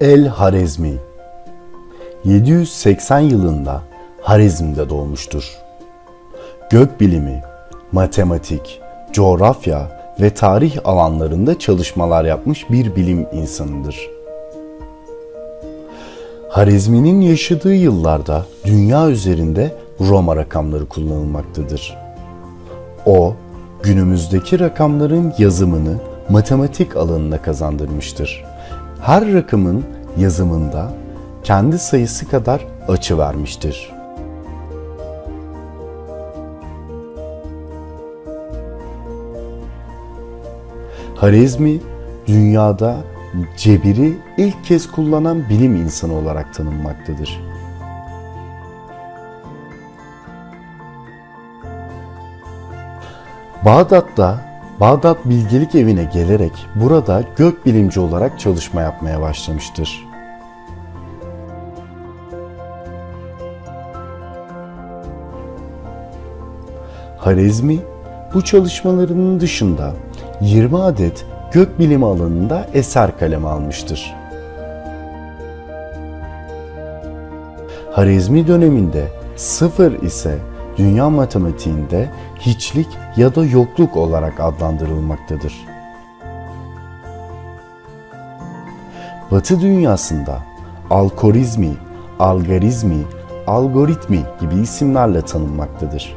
El Harezmi 780 yılında Harizm'de doğmuştur. Gökbilimi, matematik, coğrafya ve tarih alanlarında çalışmalar yapmış bir bilim insanıdır. Harizmi'nin yaşadığı yıllarda dünya üzerinde Roma rakamları kullanılmaktadır. O, günümüzdeki rakamların yazımını matematik alanına kazandırmıştır. Her rakamın yazımında kendi sayısı kadar açı vermiştir. Harizmi dünyada cebiri ilk kez kullanan bilim insanı olarak tanınmaktadır. Bağdat'ta Bağdat Bilgelik Evi'ne gelerek burada gökbilimci olarak çalışma yapmaya başlamıştır. Harezmi bu çalışmalarının dışında 20 adet gökbilimi alanında eser kaleme almıştır. Harezmi döneminde sıfır ise dünya matematiğinde hiçlik ya da yokluk olarak adlandırılmaktadır. Batı dünyasında alkorizmi, algarizmi, algoritmi gibi isimlerle tanınmaktadır.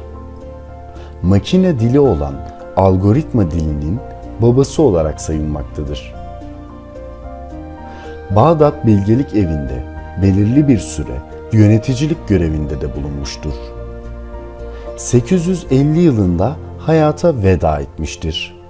Makine dili olan algoritma dilinin babası olarak sayılmaktadır. Bağdat Bilgelik Evi'nde belirli bir süre yöneticilik görevinde de bulunmuştur. 850 yılında hayata veda etmiştir.